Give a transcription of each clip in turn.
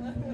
Yeah.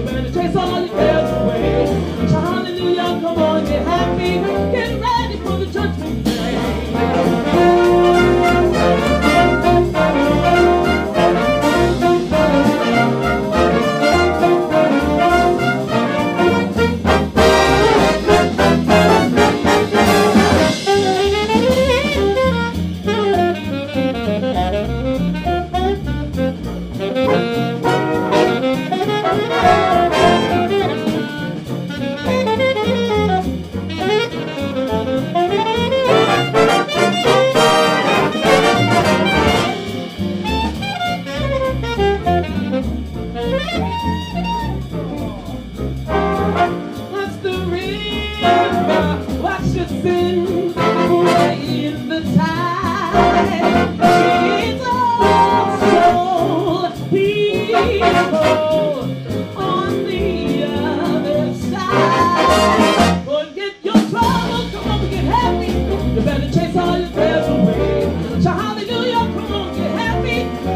You better chase all your cares